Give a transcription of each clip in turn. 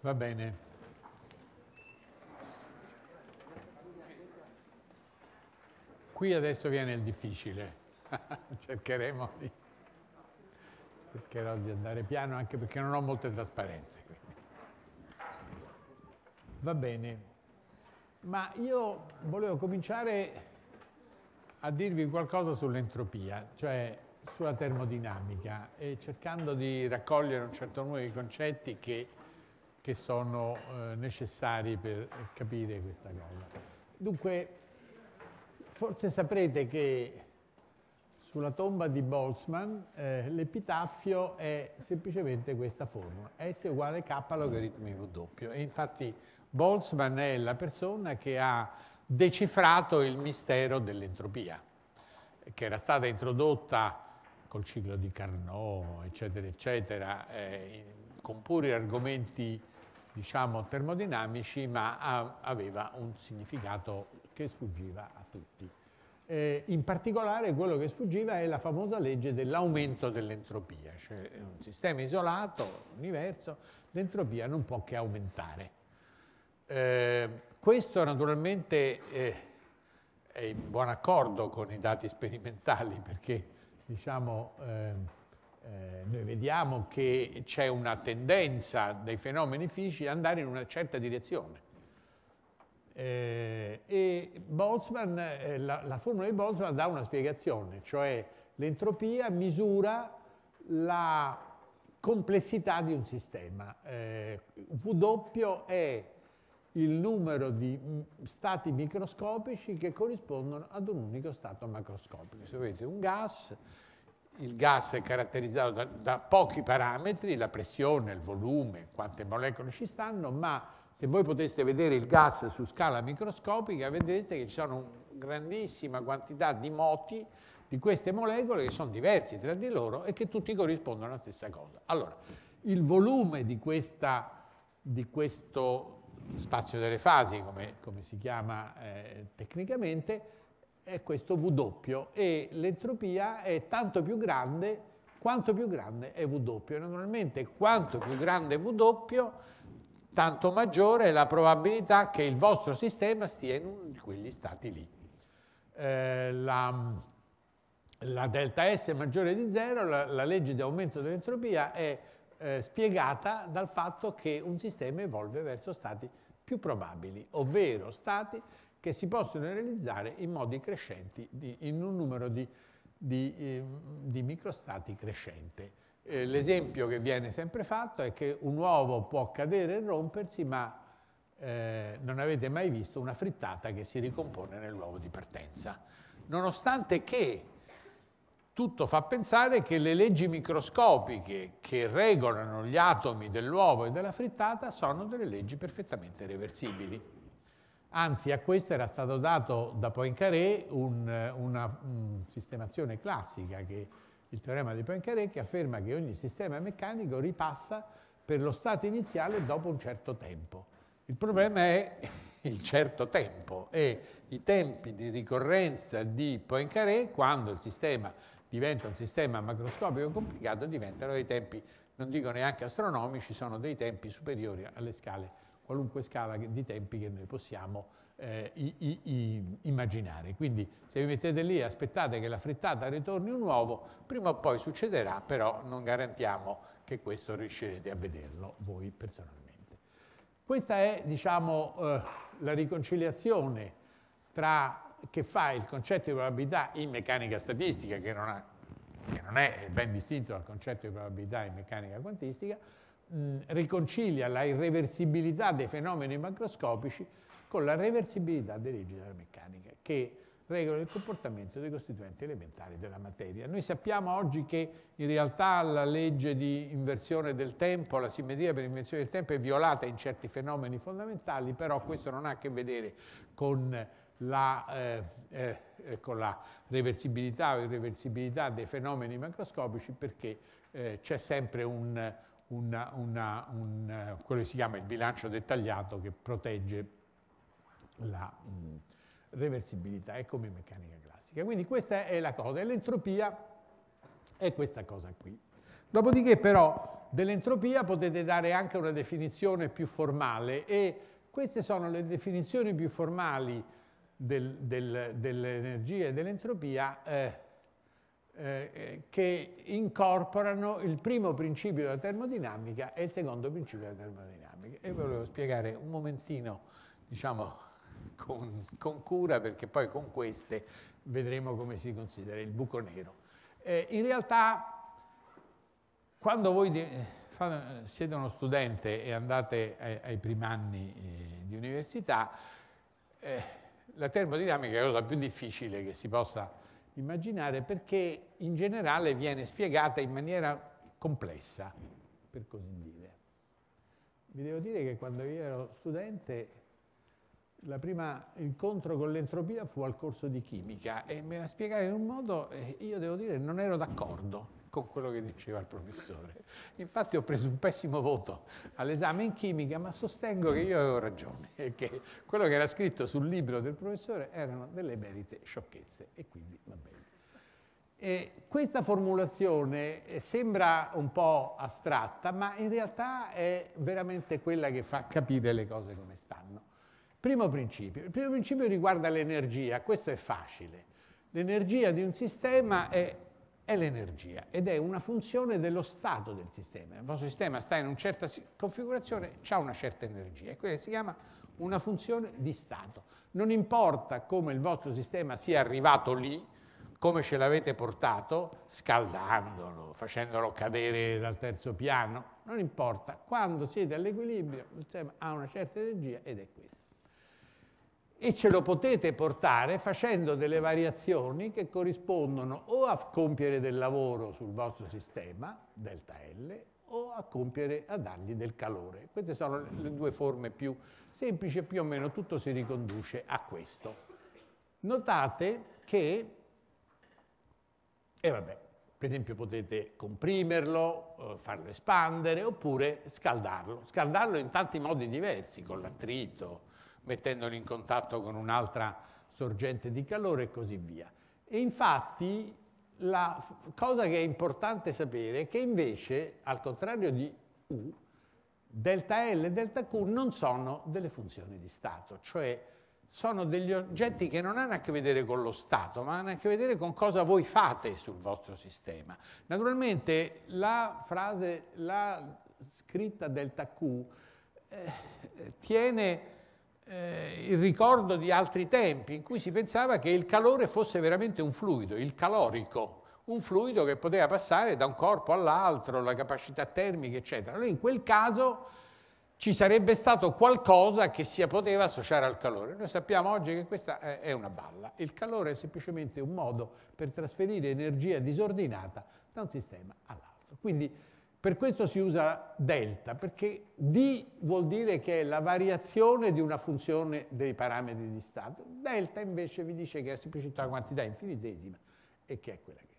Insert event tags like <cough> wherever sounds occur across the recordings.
Va bene. Qui adesso viene il difficile. <laughs> Cercheremo di... Cercherò di andare piano anche perché non ho molte trasparenze. Va bene. Ma io volevo cominciare a dirvi qualcosa sull'entropia, cioè sulla termodinamica e cercando di raccogliere un certo numero di concetti che che sono eh, necessari per capire questa cosa. Dunque, forse saprete che sulla tomba di Boltzmann eh, l'epitaffio è semplicemente questa formula, S uguale K logaritmi W. E infatti Boltzmann è la persona che ha decifrato il mistero dell'entropia, che era stata introdotta col ciclo di Carnot, eccetera, eccetera, eh, con puri argomenti diciamo, termodinamici, ma aveva un significato che sfuggiva a tutti. Eh, in particolare quello che sfuggiva è la famosa legge dell'aumento dell'entropia, cioè un sistema isolato, universo, l'entropia non può che aumentare. Eh, questo naturalmente eh, è in buon accordo con i dati sperimentali perché diciamo, eh, eh, noi vediamo che c'è una tendenza dei fenomeni fisici ad andare in una certa direzione. Eh, e Boltzmann, eh, la, la, formula di Boltzmann dà una spiegazione, cioè l'entropia misura la complessità di un sistema. Eh, w è il numero di stati microscopici che corrispondono ad un unico stato macroscopico. Se avete un gas, il gas è caratterizzato da, da, pochi parametri, la pressione, il volume, quante molecole ci stanno, ma se voi poteste vedere il gas su scala microscopica, vedete che ci sono una grandissima quantità di moti di queste molecole che sono diversi tra di loro e che tutti corrispondono alla stessa cosa. Allora, il volume di, questa, di questo spazio delle fasi, come, come si chiama eh, tecnicamente, è questo W e l'entropia è tanto più grande quanto più grande è W. Naturalmente quanto più grande è W, tanto maggiore è la probabilità che il vostro sistema stia in uno di quegli stati lì. Eh, la, la, delta S maggiore di zero, la, la legge di aumento dell'entropia è eh, spiegata dal fatto che un sistema evolve verso stati più probabili, ovvero stati che si possono realizzare in modi crescenti, di, in un numero di, di, eh, di microstati crescente. Eh, l'esempio che viene sempre fatto è che un uovo può cadere e rompersi, ma eh, non avete mai visto una frittata che si ricompone nell'uovo di partenza. Nonostante che tutto fa pensare che le leggi microscopiche che regolano gli atomi dell'uovo e della frittata sono delle leggi perfettamente reversibili. Anzi, a questo era stato dato da Poincaré un, una un sistemazione classica, che il teorema di Poincaré, che afferma che ogni sistema meccanico ripassa per lo stato iniziale dopo un certo tempo. Il problema è <laughs> il certo tempo e i tempi di ricorrenza di Poincaré, quando il sistema diventa un sistema macroscopico complicato, diventano dei tempi, non dico neanche astronomici, sono dei tempi superiori alle scale qualunque scala di tempi che noi possiamo eh, i, i, i, immaginare. Quindi se vi mettete lì e aspettate che la frittata ritorni un uovo, prima o poi succederà, però non garantiamo che questo riuscirete a vederlo voi personalmente. Questa è, diciamo, eh, la riconciliazione tra, che fa il concetto di probabilità in meccanica statistica, che non, ha, che non è ben distinto dal concetto di probabilità in meccanica quantistica, mh, riconcilia la irreversibilità dei fenomeni macroscopici con la reversibilità delle leggi della meccanica, che regolano il comportamento dei costituenti elementari della materia. Noi sappiamo oggi che in realtà la legge di inversione del tempo, la simmetria per inversione del tempo è violata in certi fenomeni fondamentali, però questo non ha a che vedere con la, eh, eh, con la reversibilità o irreversibilità dei fenomeni macroscopici perché eh, c'è sempre un, una, una, un, quello che si chiama il bilancio dettagliato che protegge la mh, reversibilità, è come meccanica classica. Quindi questa è la cosa, e l'entropia è questa cosa qui. Dopodiché però dell'entropia potete dare anche una definizione più formale e queste sono le definizioni più formali del, del, dell'energia e dell'entropia eh, eh, che incorporano il primo principio della termodinamica e il secondo principio della termodinamica. E volevo spiegare un momentino, diciamo, <laughs> con, con cura, perché poi con queste vedremo come si considera il buco nero. Eh, in realtà, quando voi siete uno studente e andate ai, ai primi anni eh, di università, eh, la termodinamica è la cosa più difficile che si possa immaginare perché in generale viene spiegata in maniera complessa, per così dire. Vi devo dire che quando io ero studente la prima incontro con l'entropia fu al corso di chimica e me la spiegava in un modo, e io devo dire, non ero d'accordo con quello che diceva il professore. Infatti ho preso un pessimo voto all'esame in chimica, ma sostengo che io avevo ragione e che quello che era scritto sul libro del professore erano delle merite sciocchezze e quindi va bene. E questa formulazione eh, sembra un po' astratta, ma in realtà è veramente quella che fa capire le cose come stanno. Primo principio. Il primo principio riguarda l'energia, questo è facile. L'energia di un sistema è è l'energia ed è una funzione dello stato del sistema. Il vostro sistema sta in una certa configurazione, ha una certa energia e quella si chiama una funzione di stato. Non importa come il vostro sistema sia arrivato lì, come ce l'avete portato, scaldandolo, facendolo cadere dal terzo piano, non importa. Quando siete all'equilibrio, il sistema ha una certa energia ed è questa e ce lo potete portare facendo delle variazioni che corrispondono o a compiere del lavoro sul vostro sistema, delta L, o a compiere, a dargli del calore. Queste sono le due forme più semplici più o meno tutto si riconduce a questo. Notate che, e vabbè, per esempio potete comprimerlo, eh, farlo espandere oppure scaldarlo. Scaldarlo in tanti modi diversi, con l'attrito, mettendoli in contatto con un'altra sorgente di calore e così via. E infatti la cosa che è importante sapere è che invece, al contrario di U, delta L e delta Q non sono delle funzioni di stato, cioè sono degli oggetti che non hanno a che vedere con lo stato, ma hanno a che vedere con cosa voi fate sul vostro sistema. Naturalmente la frase, la scritta delta Q, eh, tiene eh, il ricordo di altri tempi in cui si pensava che il calore fosse veramente un fluido, il calorico, un fluido che poteva passare da un corpo all'altro, la capacità termica, eccetera. Allora in quel caso ci sarebbe stato qualcosa che si poteva associare al calore. Noi sappiamo oggi che questa è una balla. Il calore è semplicemente un modo per trasferire energia disordinata da un sistema all'altro. Quindi per questo si usa delta, perché D vuol dire che è la variazione di una funzione dei parametri di stato. Delta invece vi dice che è semplicemente una quantità infinitesima e che è quella che è.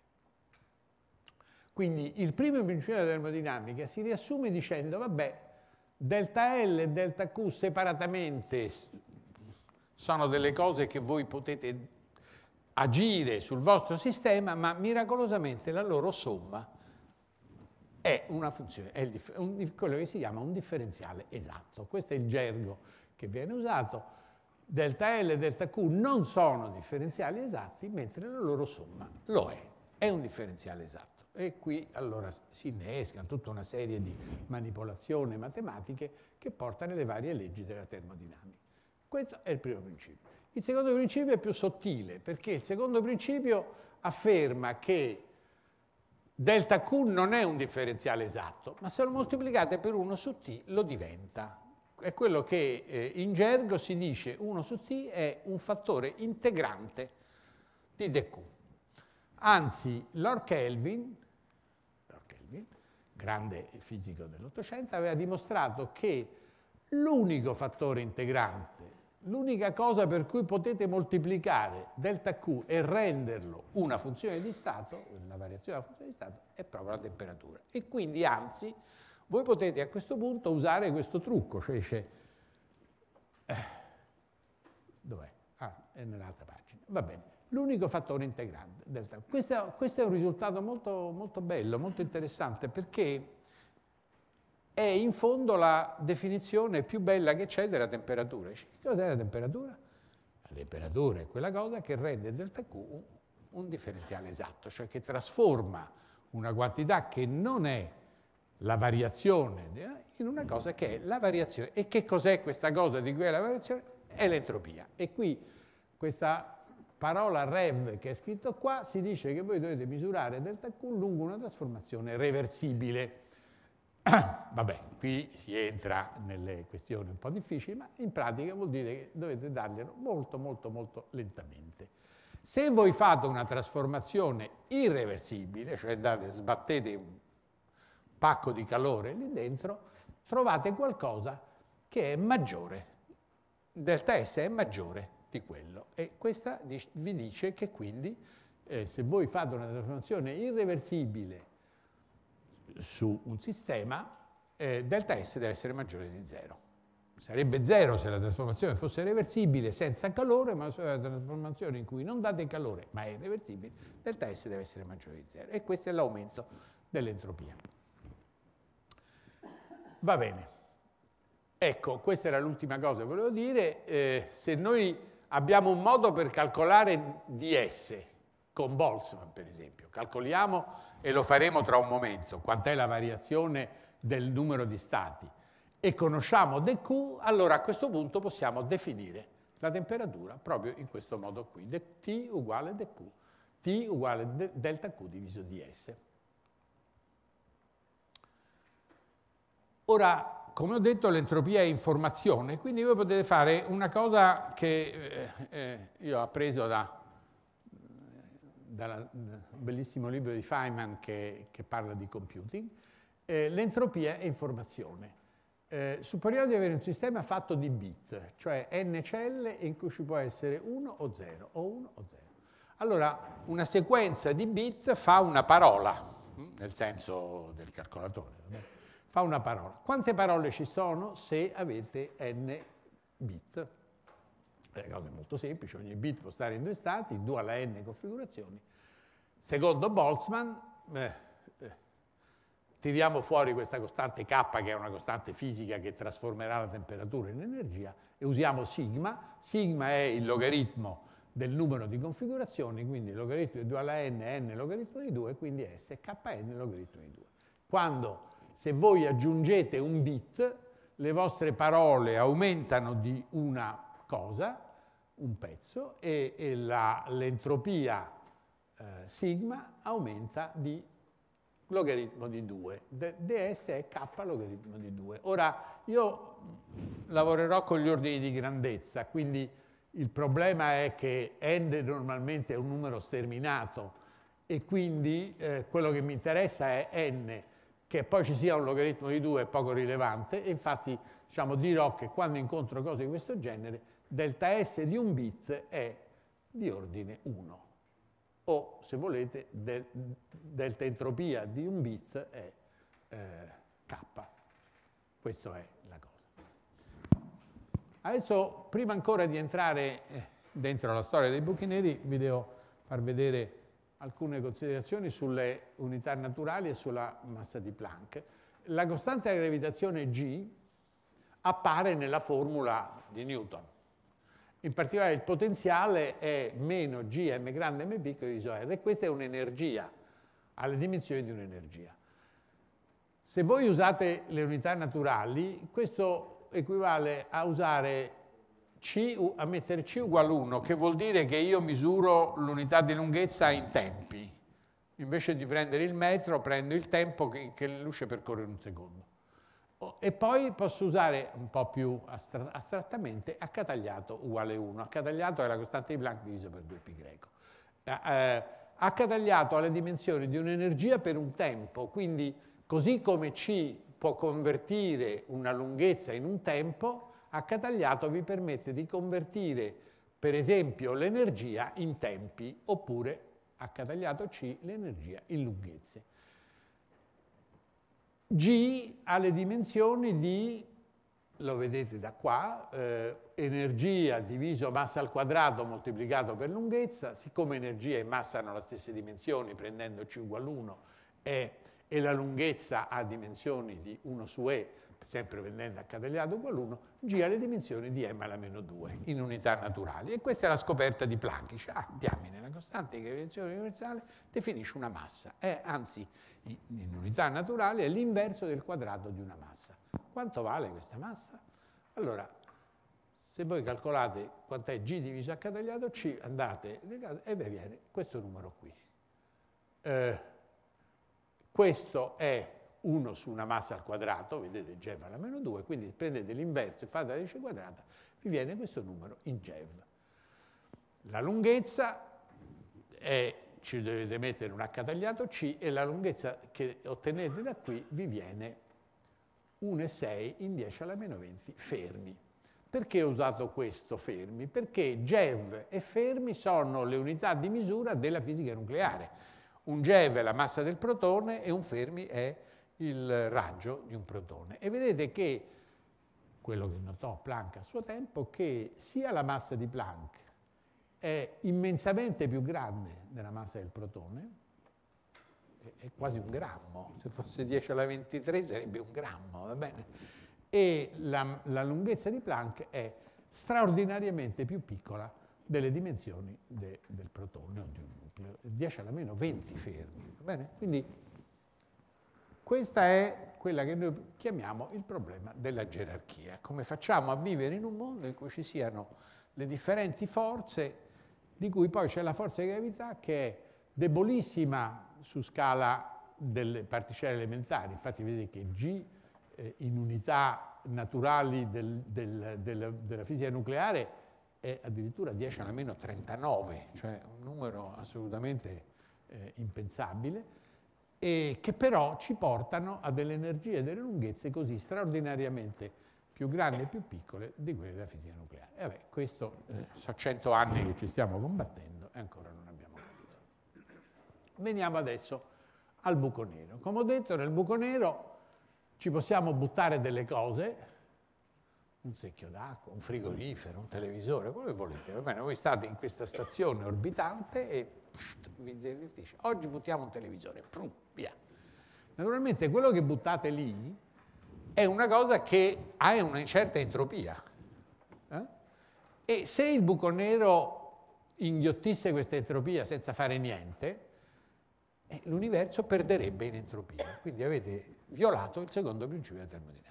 Quindi il primo principio della termodinamica si riassume dicendo, vabbè, delta L e delta Q separatamente sono delle cose che voi potete agire sul vostro sistema, ma miracolosamente la loro somma è una funzione, è un, quello che si chiama un differenziale esatto. Questo è il gergo che viene usato. Delta L e delta Q non sono differenziali esatti, mentre la loro somma lo è, è un differenziale esatto. E qui allora si innescano tutta una serie di manipolazioni matematiche che portano alle varie leggi della termodinamica. Questo è il primo principio. Il secondo principio è più sottile, perché il secondo principio afferma che delta Q non è un differenziale esatto, ma se lo moltiplicate per 1 su t lo diventa. È quello che eh, in gergo si dice 1 su t è un fattore integrante di dq. Anzi, Lord Kelvin, Lord Kelvin grande fisico dell'Ottocento, aveva dimostrato che l'unico fattore integrante L'unica cosa per cui potete moltiplicare delta Q e renderlo una funzione di stato, una variazione della funzione di stato, è proprio la temperatura. E quindi, anzi, voi potete a questo punto usare questo trucco, cioè dice, eh, dov'è? Ah, è nell'altra pagina. Va bene. l'unico fattore integrante. Delta. Questo, questo, è un risultato molto, molto bello, molto interessante, perché è in fondo la definizione più bella che c'è della temperatura. Cos'è la temperatura? La temperatura è quella cosa che rende delta Q un differenziale esatto, cioè che trasforma una quantità che non è la variazione in una cosa che è la variazione. E che cos'è questa cosa di cui è la variazione? È l'entropia. E qui questa parola rev che è scritto qua si dice che voi dovete misurare delta Q lungo una trasformazione reversibile. Vabbè, qui si entra nelle questioni un po' difficili, ma in pratica vuol dire che dovete darglielo molto, molto, molto lentamente. Se voi fate una trasformazione irreversibile, cioè date, sbattete un pacco di calore lì dentro, trovate qualcosa che è maggiore. Delta S è maggiore di quello. E questa vi dice che quindi eh, se voi fate una trasformazione irreversibile su un sistema, eh, delta S deve essere maggiore di 0. Sarebbe 0 se la trasformazione fosse reversibile senza calore, ma se una trasformazione in cui non date calore ma è reversibile, delta S deve essere maggiore di 0. E questo è l'aumento dell'entropia. Va bene. Ecco, questa era l'ultima cosa che volevo dire. Eh, se noi abbiamo un modo per calcolare ds con Boltzmann, per esempio, calcoliamo e lo faremo tra un momento, quant'è la variazione del numero di stati, e conosciamo dq, allora a questo punto possiamo definire la temperatura proprio in questo modo qui, T uguale dq, T uguale delta Q diviso ds. Ora, come ho detto, l'entropia è informazione, quindi voi potete fare una cosa che eh, eh io ho appreso da, un bellissimo libro di Feynman che, che parla di computing. Eh, l'entropia è informazione. Eh, supponiamo di avere un sistema fatto di bit, cioè n celle in cui ci può essere 1 o 0, o 1 o 0. Allora, una sequenza di bit fa una parola, hm, nel senso del calcolatore fa una parola. Quante parole ci sono se avete n bit? La cosa è molto semplice, ogni bit può stare in due stati, 2 alla n configurazioni. Secondo Boltzmann, eh, eh, tiriamo fuori questa costante k, che è una costante fisica che trasformerà la temperatura in energia, e usiamo sigma. Sigma è il logaritmo del numero di configurazioni, quindi logaritmo di 2 alla n è n logaritmo di 2, quindi S è kn logaritmo di 2. Quando se voi aggiungete un bit, le vostre parole aumentano di una cosa, un pezzo, e, e l'entropia eh, sigma aumenta di logaritmo di 2. ds è k logaritmo di 2. Ora, io lavorerò con gli ordini di grandezza, quindi il problema è che n normalmente è un numero sterminato e quindi eh, quello che mi interessa è n che poi ci sia un logaritmo di 2 è poco rilevante e infatti diciamo, dirò che quando incontro cose di questo genere delta S di un bit è di ordine 1 o se volete del, delta entropia di un bit è eh, k. Questa è la cosa. Adesso, prima ancora di entrare eh, dentro la storia dei buchi neri, vi devo far vedere alcune considerazioni sulle unità naturali e sulla massa di Planck. La costante della gravitazione G appare nella formula di Newton. In particolare il potenziale è meno Gm grande m piccolo diviso R e questa è un'energia, alle dimensioni di un'energia. Se voi usate le unità naturali, questo equivale a usare c, a mettere C uguale 1, che vuol dire che io misuro l'unità di lunghezza in tempi. Invece di prendere il metro, prendo il tempo che, che la luce percorre in un secondo. E poi posso usare un po' più astrattamente H uguale 1. H tagliato è la costante di Planck diviso per 2π greco. Eh, H tagliato ha le dimensioni di un'energia per un tempo, quindi così come C può convertire una lunghezza in un tempo, H tagliato vi permette di convertire, per esempio, l'energia in tempi, oppure H tagliato C l'energia in lunghezze. G ha le dimensioni di lo vedete da qua, eh, energia diviso massa al quadrato moltiplicato per lunghezza, siccome energia e massa hanno le stesse dimensioni, prendendo C uguale 1 e, e la lunghezza ha dimensioni di 1 su E, sempre prendendo H tagliato uguale 1, G ha le dimensioni di M alla meno 2 in unità naturali. E questa è la scoperta di Planck. Dice, ah, diamine, la costante di gravitazione universale definisce una massa, è, anzi, in unità naturali è l'inverso del quadrato di una massa. Quanto vale questa massa? Allora, se voi calcolate quant'è G diviso H tagliato C, andate e vi viene questo numero qui. Eh, questo è 1 su una massa al quadrato, vedete GeV alla meno 2, quindi prendete l'inverso e fate la radice quadrata, vi viene questo numero in GeV. La lunghezza è, ci dovete mettere un H tagliato C e la lunghezza che ottenete da qui vi viene 1,6 in 10 alla meno 20 fermi. Perché ho usato questo fermi? Perché GeV e fermi sono le unità di misura della fisica nucleare. Un GeV è la massa del protone e un fermi è il raggio di un protone. E vedete che, quello che notò Planck a suo tempo, che sia la massa di Planck è immensamente più grande della massa del protone, è quasi un grammo, se fosse 10 alla 23 sarebbe un grammo, va bene? E la, la lunghezza di Planck è straordinariamente più piccola delle dimensioni de, del protone o di un nucleo, 10 alla meno 20 fermi, va bene? Quindi questa è quella che noi chiamiamo il problema della gerarchia. Come facciamo a vivere in un mondo in cui ci siano le differenti forze, di cui poi c'è la forza di gravità che è debolissima su scala delle particelle elementari, infatti vedete che G eh, in unità naturali del, del, del, della fisica nucleare è addirittura 10 alla meno 39, cioè un numero assolutamente eh, impensabile, e che però ci portano a delle energie e delle lunghezze così straordinariamente più grandi e più piccole di quelle della fisica nucleare. E vabbè, questo eh, sono 100 anni che ci stiamo combattendo e ancora non Veniamo adesso al buco nero. Come ho detto, nel buco nero ci possiamo buttare delle cose, un secchio d'acqua, un frigorifero, un televisore, quello che volete. Va bene, voi state in questa stazione orbitante e pssst, vi dice, oggi buttiamo un televisore, prum, via. Naturalmente quello che buttate lì è una cosa che ha una certa entropia. Eh? E se il buco nero inghiottisse questa entropia senza fare niente, eh, l'universo perderebbe in entropia. Quindi avete violato il secondo principio della termodinamica.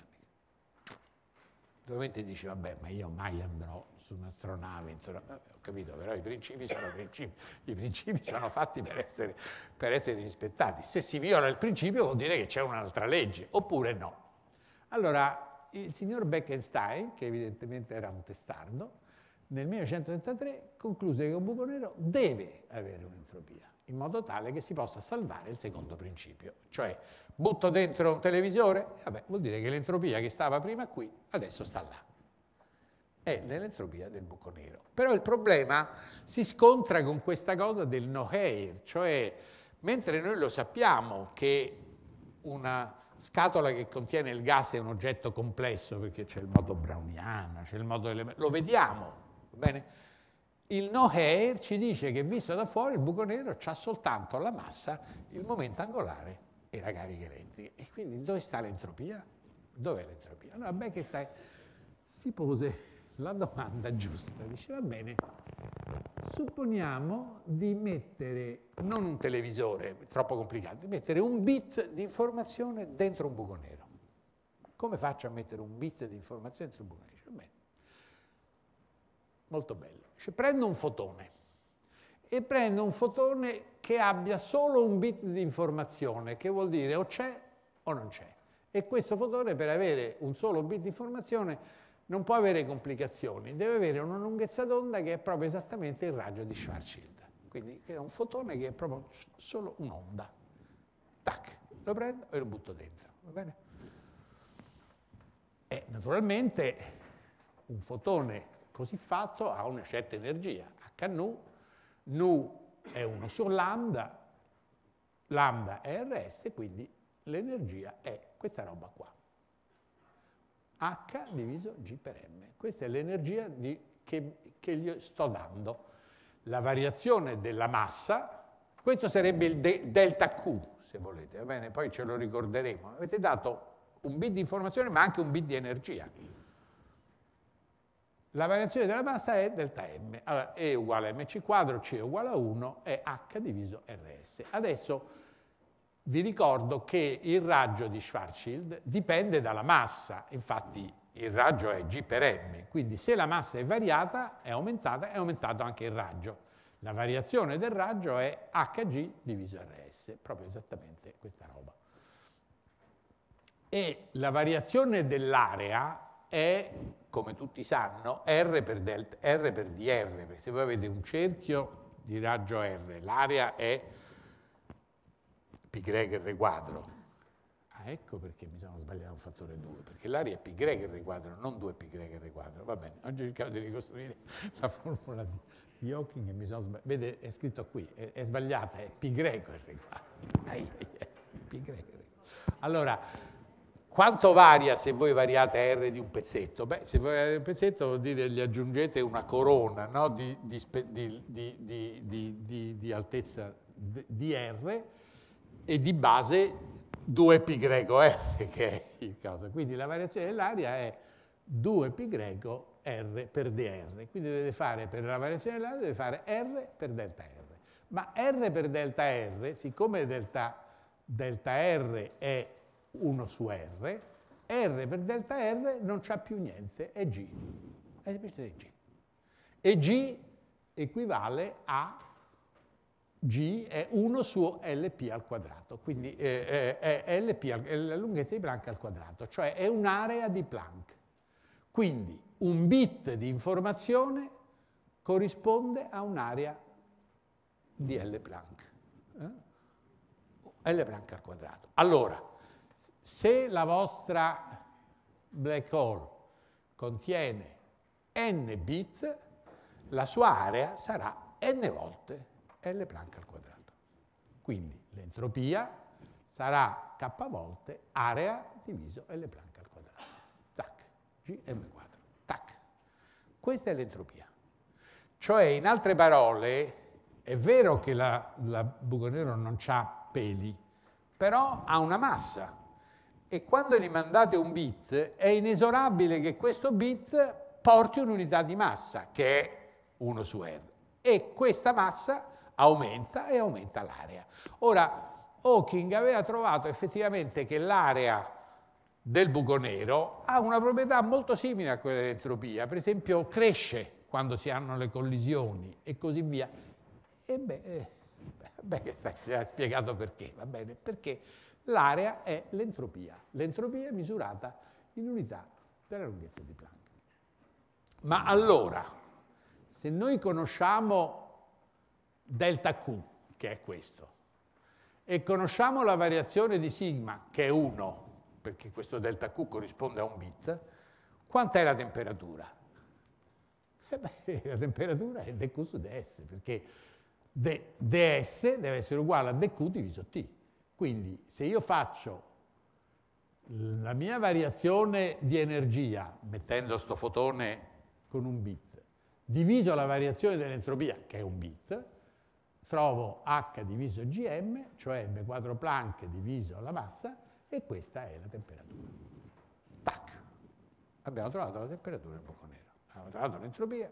Ovviamente dici, vabbè, ma io mai andrò su un'astronave, eh, ho capito, però i principi sono principi, i principi sono fatti per essere, per essere rispettati. Se si viola il principio vuol dire che c'è un'altra legge, oppure no. Allora, il signor Bekenstein, che evidentemente era un testardo, nel 1933 concluse che un buco nero deve avere un'entropia in modo tale che si possa salvare il secondo principio. Cioè, butto dentro un televisore, vabbè, vuol dire che l'entropia che stava prima qui, adesso sta là. È nell'entropia del buco nero. Però il problema si scontra con questa cosa del no-hair, cioè, mentre noi lo sappiamo che una scatola che contiene il gas è un oggetto complesso, perché c'è il modo browniano, c'è il modo... lo vediamo, va bene? Il no-hair ci dice che visto da fuori il buco nero ha soltanto la massa, il momento angolare e la carica elettrica. E quindi dove sta l'entropia? Dov'è l'entropia? Allora Beckstein si pose la domanda giusta, dice va bene, supponiamo di mettere, non un televisore, troppo complicato, di mettere un bit di informazione dentro un buco nero. Come faccio a mettere un bit di informazione dentro un buco nero? Dice, bene, molto bello. Cioè, prendo un fotone e prendo un fotone che abbia solo un bit di informazione, che vuol dire o c'è o non c'è. E questo fotone per avere un solo bit di informazione non può avere complicazioni, deve avere una lunghezza d'onda che è proprio esattamente il raggio di Schwarzschild. Quindi è un fotone che è proprio solo un'onda. Tac, lo prendo e lo butto dentro. Va bene? E naturalmente un fotone Così fatto ha una certa energia, H nu, nu è 1 su lambda, lambda è Rs, quindi l'energia è questa roba qua. H diviso G per M. Questa è l'energia che, che, gli sto dando. La variazione della massa, questo sarebbe il de, delta Q, se volete, va bene? Poi ce lo ricorderemo. Avete dato un bit di informazione ma anche un bit di energia. La variazione della massa è delta M. Allora, E uguale a mc quadro, C uguale a 1, è H diviso RS. Adesso vi ricordo che il raggio di Schwarzschild dipende dalla massa, infatti il raggio è G per M, quindi se la massa è variata, è aumentata, è aumentato anche il raggio. La variazione del raggio è Hg diviso RS, proprio esattamente questa roba. E la variazione dell'area è, come tutti sanno, R per, delta, R per dr, perché se voi avete un cerchio di raggio R, l'area è πr quadro. Ah, ecco perché mi sono sbagliato un fattore 2, perché l'area è πr quadro, non 2πr quadro. Va bene, oggi cerchiamo di ricostruire la formula di Hawking e mi sono sbagliato. Vede, è scritto qui, è, è sbagliata, è πr quadro. Ai, ai, ai, πr. Allora, quanto varia se voi variate R di un pezzetto? Beh, se voi variate un pezzetto vuol dire gli aggiungete una corona no? di, di, di, di, altezza di R e di base 2πr, <laughs> che è il caso. Quindi la variazione dell'aria è 2πr R per dr. Quindi deve fare per la variazione dell'aria deve fare R per delta R. Ma R per delta R, siccome delta, delta R è 1 su R, R per delta R non c'ha più niente, è G. È semplicemente G. E G equivale a G è 1 su LP al quadrato, quindi eh, eh, è, LP, è la lunghezza di Planck al quadrato, cioè è un'area di Planck. Quindi un bit di informazione corrisponde a un'area di L Planck. Eh? L Planck al quadrato. Allora, se la vostra black hole contiene n bit, la sua area sarà n volte L Planck al quadrato. Quindi l'entropia sarà k volte area diviso L Planck al quadrato. Tac, gm quadro. Tac. Questa è l'entropia. Cioè, in altre parole, è vero che la, la buco nero non ha peli, però ha una massa e quando gli mandate un bit è inesorabile che questo bit porti un'unità di massa che è 1 su r e questa massa aumenta e aumenta l'area. Ora, Hawking aveva trovato effettivamente che l'area del buco nero ha una proprietà molto simile a quella dell'entropia, per esempio cresce quando si hanno le collisioni e così via. E beh, eh, beh, beh spiegato perché, va bene? Perché L'area è l'entropia. L'entropia è misurata in unità della lunghezza di Planck. Ma allora, se noi conosciamo delta Q, che è questo, e conosciamo la variazione di sigma, che è 1, perché questo delta Q corrisponde a un bit, quant'è la temperatura? Eh beh, la temperatura è dq su ds, perché ds deve essere uguale a dq diviso t. Quindi se io faccio la mia variazione di energia, mettendo sto fotone con un bit, diviso la variazione dell'entropia, che è un bit, trovo H diviso Gm, cioè M quadro Planck diviso la massa, e questa è la temperatura. Tac! Abbiamo trovato la temperatura del buco nero. Abbiamo trovato l'entropia,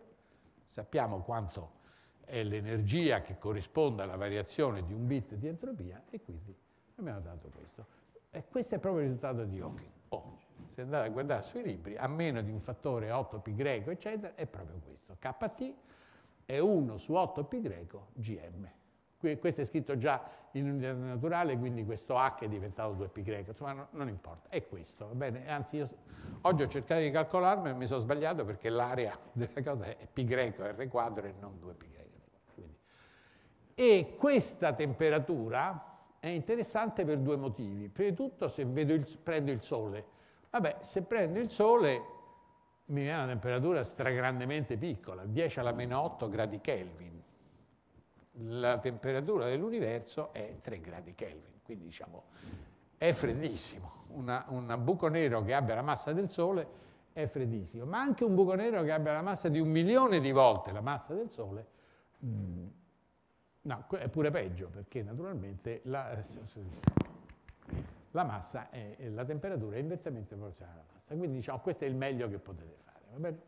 sappiamo quanto è l'energia che corrisponde alla variazione di un bit di entropia e quindi abbiamo dato questo. E questo è proprio il risultato di Hawking. Oh, se andate a guardare sui libri, a meno di un fattore 8π greco, eccetera, è proprio questo. Kt è 1 su 8π greco gm. Questo è scritto già in unità naturale, quindi questo h è diventato 2π greco, insomma no, non importa, è questo, va bene? Anzi, io oggi ho cercato di calcolarmi e mi sono sbagliato perché l'area della cosa è π greco r quadro e non 2π greco. Quindi. E questa temperatura è interessante per due motivi. Prima di tutto se il, prendo il sole. Vabbè, se prendo il sole mi viene una temperatura stragrandemente piccola, 10 alla meno 8 gradi Kelvin. La temperatura dell'universo è 3 gradi Kelvin, quindi diciamo è freddissimo. Un buco nero che abbia la massa del Sole è freddissimo, ma anche un buco nero che abbia la massa di un milione di volte la massa del Sole, mh, mm, no, è pure peggio, perché naturalmente la, la massa è, la temperatura è inversamente proporzionale alla massa. Quindi diciamo, questo è il meglio che potete fare.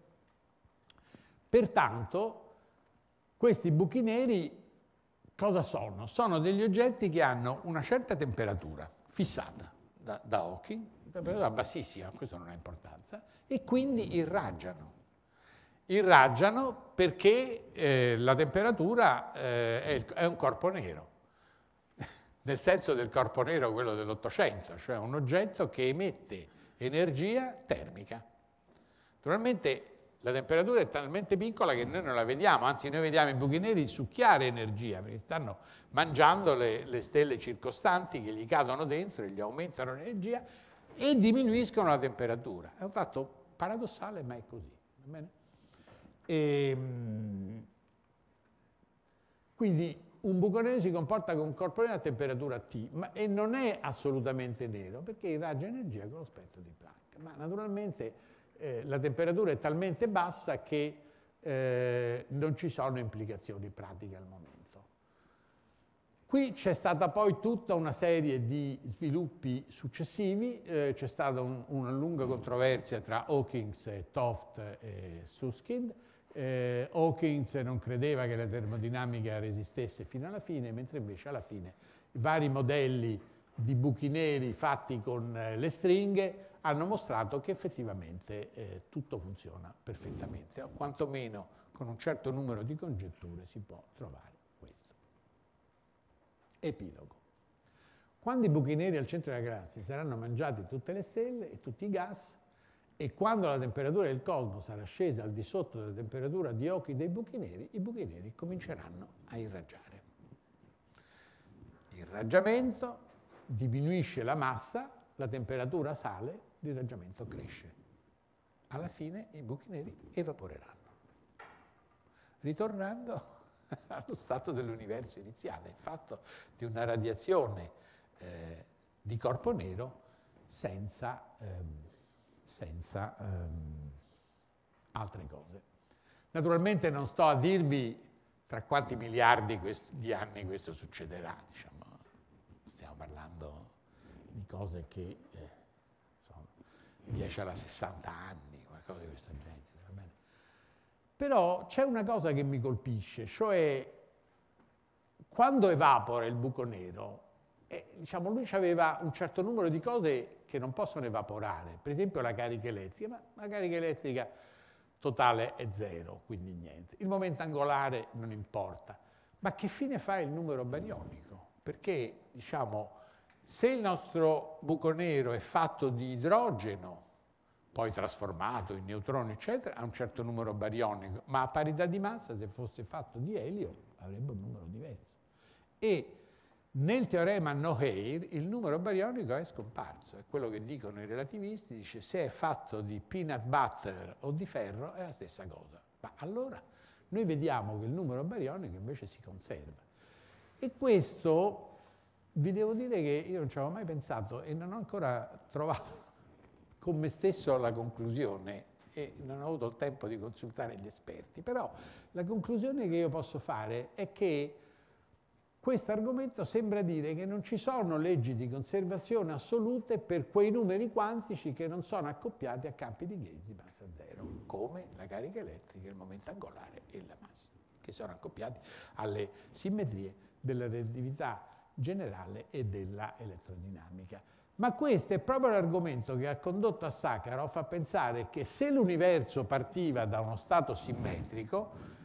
Pertanto, questi buchi neri cosa sono? Sono degli oggetti che hanno una certa temperatura fissata da, da Hawking, temperatura bassissima, questo non ha importanza, e quindi irraggiano. Irraggiano perché eh, la temperatura eh, è, il, è un corpo nero, <laughs> nel senso del corpo nero quello dell'Ottocento, cioè un oggetto che emette energia termica. Naturalmente la temperatura è talmente piccola che noi non la vediamo, anzi noi vediamo i buchi neri succhiare energia, perché stanno mangiando le, le stelle circostanti che gli cadono dentro e gli aumentano l'energia e diminuiscono la temperatura. È un fatto paradossale, ma è così. E, ehm, quindi un buco nero si comporta con un corpo nero a temperatura T, ma, e non è assolutamente nero perché irraggia energia con lo spettro di Planck. Ma naturalmente eh, la temperatura è talmente bassa che eh, non ci sono implicazioni pratiche al momento. Qui c'è stata poi tutta una serie di sviluppi successivi, eh, c'è stata un, una lunga controversia tra Hawkins, Toft e Susskind. Eh, Hawkins non credeva che la termodinamica resistesse fino alla fine, mentre invece alla fine vari modelli di buchi neri fatti con eh, le stringhe hanno mostrato che effettivamente eh, tutto funziona perfettamente, o quantomeno con un certo numero di congetture si può trovare questo. Epilogo. Quando i buchi neri al centro della galassia saranno mangiati tutte le stelle e tutti i gas, e quando la temperatura del cosmo sarà scesa al di sotto della temperatura di occhi dei buchi neri, i buchi neri cominceranno a irraggiare. Irraggiamento diminuisce la massa, la temperatura sale, l'irraggiamento cresce. Alla fine i buchi neri evaporeranno, ritornando <laughs> allo stato dell'universo iniziale, fatto di una radiazione eh, di corpo nero senza, ehm, senza ehm, altre cose. Naturalmente non sto a dirvi tra quanti miliardi di anni questo succederà, diciamo. stiamo parlando di cose che eh, 10 alla 60 anni, qualcosa di questo genere. Però c'è una cosa che mi colpisce, cioè quando evapora il buco nero, eh, diciamo, lui aveva un certo numero di cose che non possono evaporare, per esempio la carica elettrica, ma la carica elettrica totale è zero, quindi niente. Il momento angolare non importa. Ma che fine fa il numero barionico? Perché, diciamo, se il nostro buco nero è fatto di idrogeno, poi trasformato in neutroni, eccetera, ha un certo numero barionico, ma a parità di massa, se fosse fatto di elio, avrebbe un numero diverso. E nel teorema Noether il numero barionico è scomparso, è quello che dicono i relativisti, dice se è fatto di peanut butter o di ferro è la stessa cosa. Ma allora noi vediamo che il numero barionico invece si conserva. E questo vi devo dire che io non ci avevo mai pensato e non ho ancora trovato <laughs> con me stesso la conclusione e non ho avuto il tempo di consultare gli esperti, però la conclusione che io posso fare è che questo argomento sembra dire che non ci sono leggi di conservazione assolute per quei numeri quantici che non sono accoppiati a campi di gauge di massa zero, come la carica elettrica, il momento angolare e la massa, che sono accoppiati alle simmetrie della relatività generale e della elettrodinamica. Ma questo è proprio l'argomento che ha condotto a Sakharov a pensare che se l'universo partiva da uno stato simmetrico,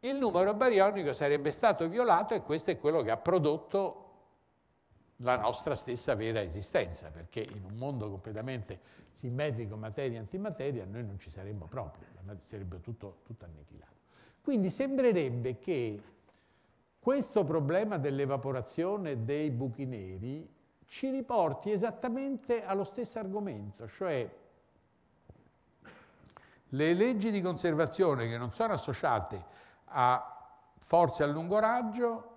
il numero barionico sarebbe stato violato e questo è quello che ha prodotto la nostra stessa vera esistenza, perché in un mondo completamente simmetrico, materia-antimateria, noi non ci saremmo proprio, sarebbe tutto, tutto annichilato. Quindi sembrerebbe che questo problema dell'evaporazione dei buchi neri ci riporti esattamente allo stesso argomento, cioè le leggi di conservazione che non sono associate a forze a lungo raggio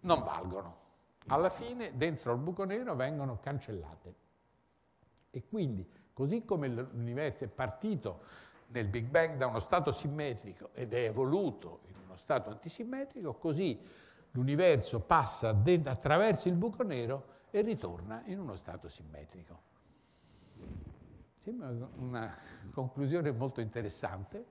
non valgono. alla fine dentro il buco nero vengono cancellate. E quindi, così come l'universo è partito nel Big Bang da uno stato simmetrico ed è evoluto in uno stato antisimmetrico, così l'universo passa attraverso il buco nero e ritorna in uno stato simmetrico. Sembra una conclusione molto interessante,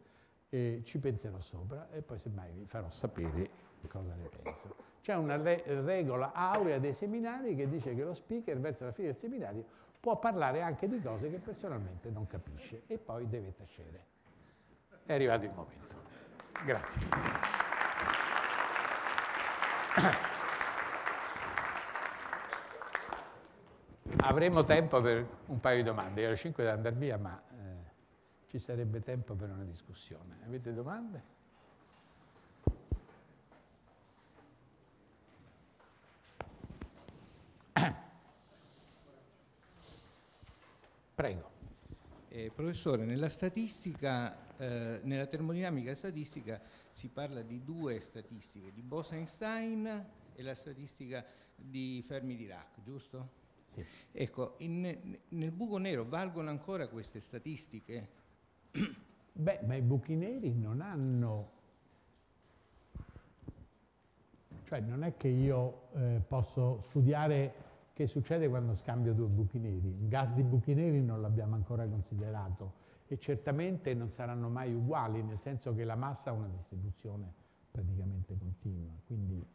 e ci penserò sopra e poi semmai vi farò sapere cosa ne penso. C'è una re regola aurea dei seminari che dice che lo speaker verso la fine del seminario può parlare anche di cose che personalmente non capisce e poi deve tacere. È arrivato il momento. Grazie. Avremo tempo per un paio di domande. Io alle 5 devo andare via, ma eh, ci sarebbe tempo per una discussione. Avete domande? Prego. Eh, professore, nella statistica, eh, nella termodinamica statistica si parla di due statistiche, di Bose-Einstein e la statistica di Fermi-Dirac, giusto? Sì. Ecco, in, nel buco nero valgono ancora queste statistiche? <clears throat> Beh, ma i buchi neri non hanno... Cioè non è che io eh, posso studiare che succede quando scambio due buchi neri. Un gas di buchi neri non l'abbiamo ancora considerato e certamente non saranno mai uguali, nel senso che la massa ha una distribuzione praticamente continua. Quindi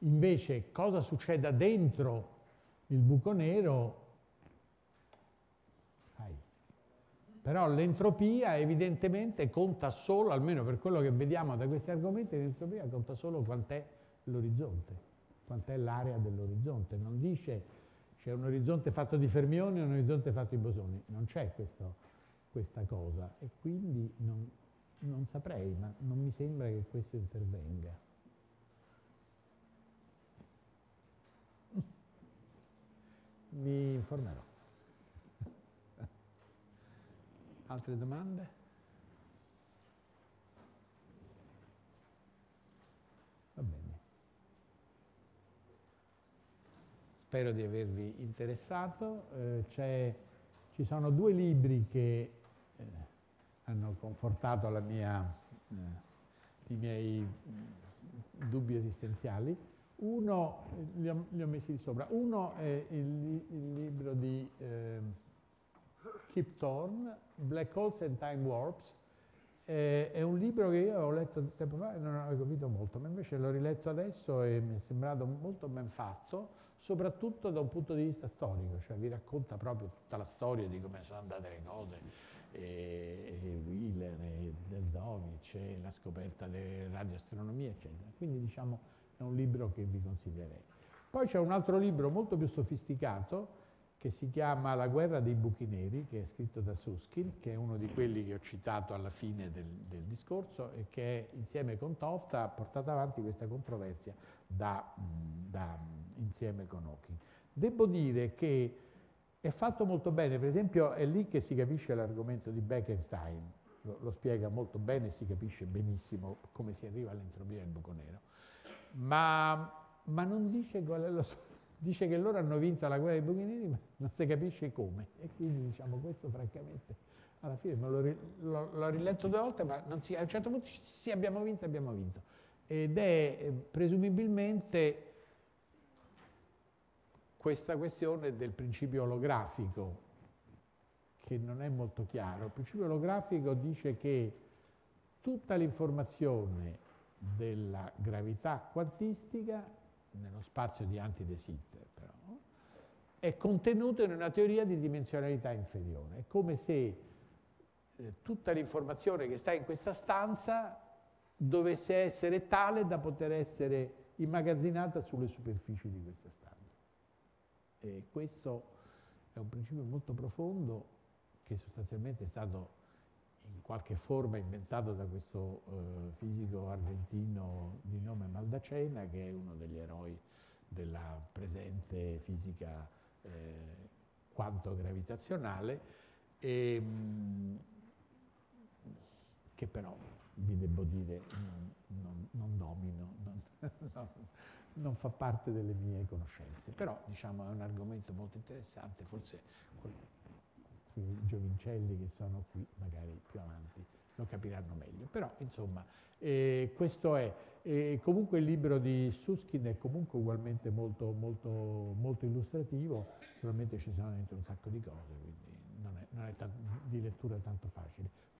invece cosa succeda dentro il buco nero? Ai. Però l'entropia evidentemente conta solo, almeno per quello che vediamo da questi argomenti, l'entropia conta solo quant'è l'orizzonte, quant'è l'area dell'orizzonte, non dice c'è un orizzonte fatto di fermioni e un orizzonte fatto di bosoni. Non c'è questa cosa e quindi non, non saprei, ma non mi sembra che questo intervenga. Mi informerò. Altre domande? Spero di avervi interessato. Eh, ci sono due libri che eh, hanno confortato mia, eh, i miei dubbi esistenziali. Uno, li ho, li ho, messi di sopra, uno è il, il libro di eh, Kip Thorne, Black Holes and Time Warps, eh, è un libro che io avevo letto tempo fa e non avevo capito molto, ma invece l'ho riletto adesso e mi è sembrato molto ben fatto soprattutto da un punto di vista storico, cioè vi racconta proprio tutta la storia di come sono andate le cose, e, e Wheeler, e Zeldovic, e la scoperta delle radioastronomie, eccetera. Quindi diciamo è un libro che vi consiglierei. Poi c'è un altro libro molto più sofisticato che si chiama La guerra dei buchi neri, che è scritto da Suskin, che è uno di quelli che ho citato alla fine del, del discorso e che insieme con Tofta ha portato avanti questa controversia da, da insieme con Hawking. Devo dire che è fatto molto bene, per esempio è lì che si capisce l'argomento di Bekenstein, lo, lo, spiega molto bene si capisce benissimo come si arriva all'entropia del buco nero, ma, ma non dice qual è lo dice che loro hanno vinto la guerra dei buchi neri, ma non si capisce come. E quindi diciamo questo francamente, alla fine l'ho riletto due volte, ma si, a un certo punto sì abbiamo vinto, abbiamo vinto. Ed è eh, presumibilmente questa questione del principio olografico, che non è molto chiaro. Il principio olografico dice che tutta l'informazione della gravità quantistica, nello spazio di Anti Sitter però, è contenuta in una teoria di dimensionalità inferiore. È come se eh, tutta l'informazione che sta in questa stanza dovesse essere tale da poter essere immagazzinata sulle superfici di questa stanza. E questo è un principio molto profondo che sostanzialmente è stato in qualche forma inventato da questo eh, fisico argentino di nome Maldacena, che è uno degli eroi della presente fisica eh, quanto gravitazionale. E, mh, che però vi devo dire non, non, non domino, <laughs> non, non, fa parte delle mie conoscenze, però diciamo è un argomento molto interessante, forse i giovincelli che sono qui magari più avanti lo capiranno meglio, però insomma eh, questo è, eh, comunque il libro di Suskin è comunque ugualmente molto, molto, molto illustrativo, naturalmente ci sono dentro un sacco di cose, quindi non è, non è di lettura tanto facile.